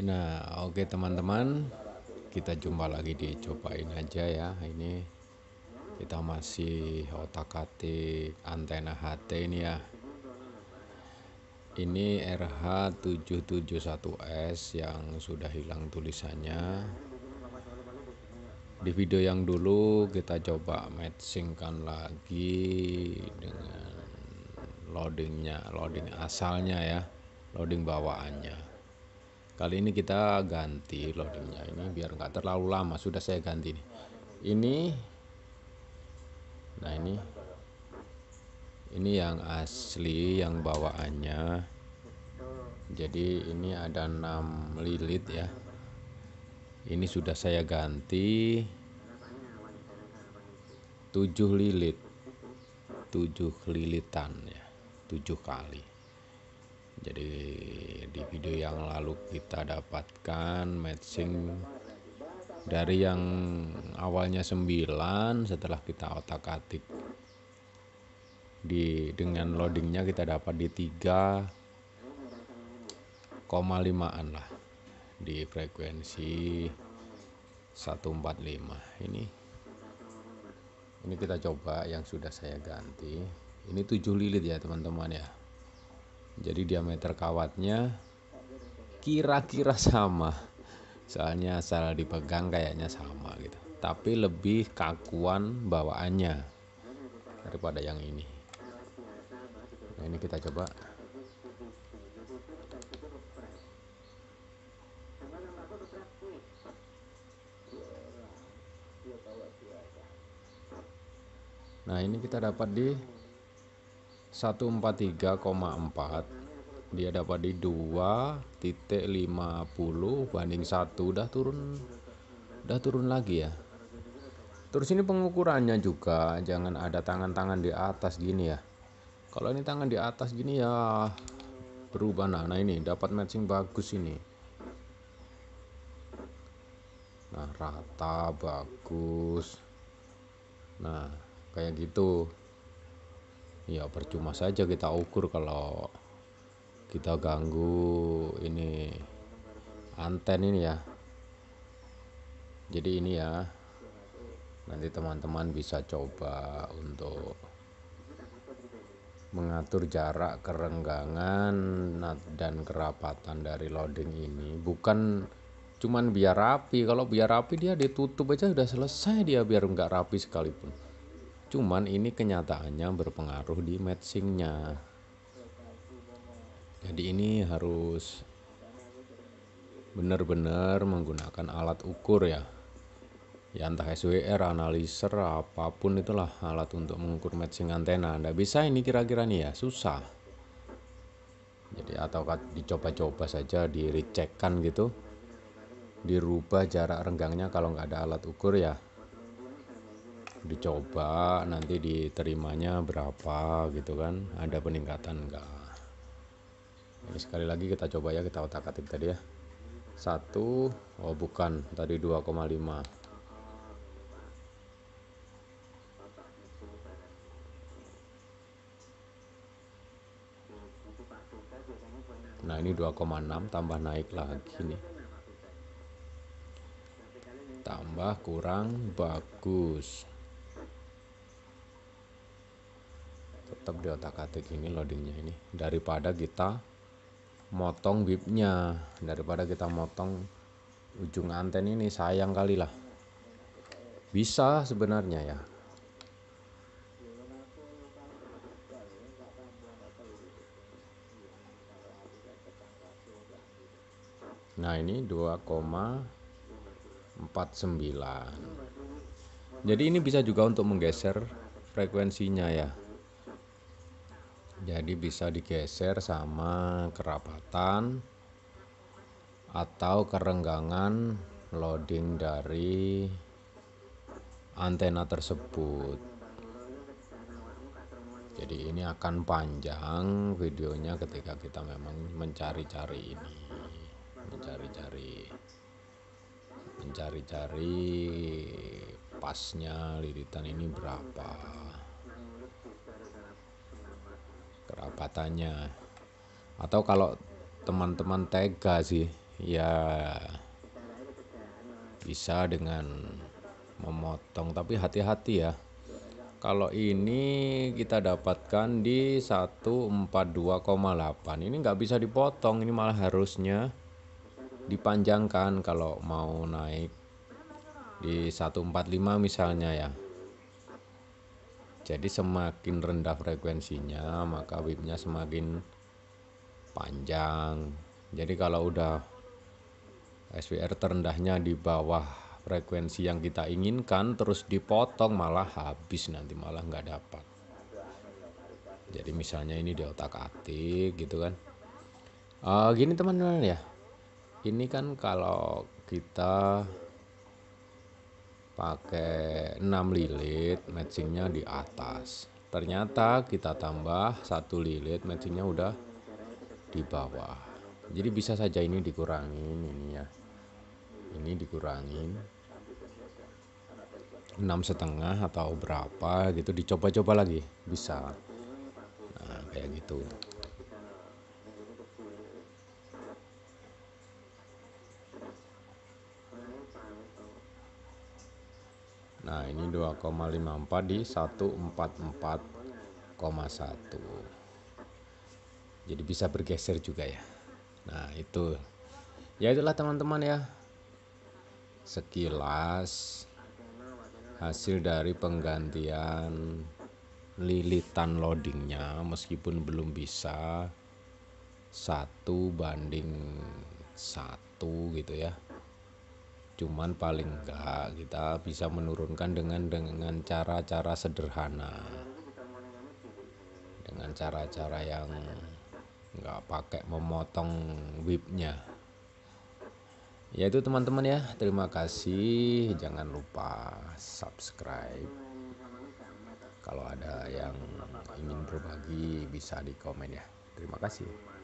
Nah, oke teman-teman, kita jumpa lagi di cobain aja ya. Ini kita masih otak-atik antena HT ini ya. Ini RH771S yang sudah hilang tulisannya. Di video yang dulu kita coba matchingkan lagi dengan loadingnya, loading asalnya ya, loading bawaannya. Kali ini kita ganti loadingnya ini biar nggak terlalu lama. Sudah saya ganti nih. Ini, nah ini, ini yang asli yang bawaannya. Jadi ini ada 6 lilit ya ini sudah saya ganti 7 lilit 7 lilitan ya 7 kali jadi di video yang lalu kita dapatkan matching dari yang awalnya 9 setelah kita otak-atik di dengan loadingnya kita dapat di 3,5an lah di frekuensi 145 ini ini kita coba yang sudah saya ganti. Ini 7 lilit ya teman-teman ya jadi diameter kawatnya kira-kira sama. Soalnya asal dipegang kayaknya sama gitu. Tapi lebih kakuan bawaannya daripada yang ini. Nah ini kita coba. Nah ini kita dapat di 143,4 dia dapat di 2.50 banding 1 udah turun udah turun lagi ya. Terus ini pengukurannya juga jangan ada tangan-tangan di atas gini ya. Kalau ini tangan di atas gini ya berubah. Nah, nah ini dapat matching bagus ini. Nah rata bagus. Nah kayak gitu ya percuma saja kita ukur kalau kita ganggu ini anten ini ya. Jadi ini ya nanti teman-teman bisa coba untuk mengatur jarak kerenggangan dan kerapatan dari loading ini. Bukan cuman biar rapi kalau biar rapi dia ditutup aja udah selesai dia biar nggak rapi sekalipun cuman ini kenyataannya berpengaruh di matchingnya. Jadi ini harus benar-benar menggunakan alat ukur ya. Ya entah SWR, analiser, apa pun itulah alat untuk mengukur matching antena. Anda bisa ini kira-kira nih ya, susah. Jadi atau dicoba-coba saja di recheckkan gitu. Dirubah jarak renggangnya kalau nggak ada alat ukur ya dicoba nanti diterimanya berapa gitu kan. Ada peningkatan enggak? Ini sekali lagi kita coba ya kita otak atik tadi ya. Satu oh bukan tadi 2,5 Nah ini 2,6 tambah naik lagi nih. Tambah kurang bagus tetap di otak atik ini loadingnya ini. Daripada kita motong bibnya daripada kita motong ujung anten ini sayang kali lah. Bisa sebenarnya ya. Nah ini 2,49 Jadi ini bisa juga untuk menggeser frekuensinya ya jadi bisa digeser sama kerapatan atau kerenggangan loading dari antena tersebut. Jadi ini akan panjang videonya ketika kita memang mencari-cari ini. Mencari-cari mencari-cari pasnya liritan ini berapa kerapatannya atau kalau teman-teman tega sih ya bisa dengan memotong. Tapi hati-hati ya kalau ini kita dapatkan di 142,8 ini nggak bisa dipotong ini malah harusnya dipanjangkan kalau mau naik di 145 misalnya ya jadi semakin rendah frekuensinya maka whipnya semakin panjang. Jadi kalau udah SWR terendahnya di bawah frekuensi yang kita inginkan terus dipotong malah habis nanti malah nggak dapat. Jadi misalnya ini di otak atik gitu kan. Uh, gini teman-teman ya. Ini kan kalau kita pakai 6 lilit matchingnya di atas. Ternyata kita tambah satu lilit matchingnya udah di bawah. Jadi bisa saja ini dikurangin ini ya. Ini dikurangin enam setengah atau berapa gitu. Dicoba-coba lagi bisa. Nah kayak gitu Nah, ini 2,54 di 144,1. Jadi bisa bergeser juga ya. Nah, itu. Ya itulah teman-teman ya. Sekilas hasil dari penggantian lilitan loadingnya meskipun belum bisa satu banding satu gitu ya cuman paling enggak kita bisa menurunkan dengan dengan cara-cara sederhana. Dengan cara-cara yang enggak pakai memotong whipnya. Ya itu teman-teman ya. Terima kasih. Jangan lupa subscribe. Kalau ada yang ingin berbagi bisa di komen ya. Terima kasih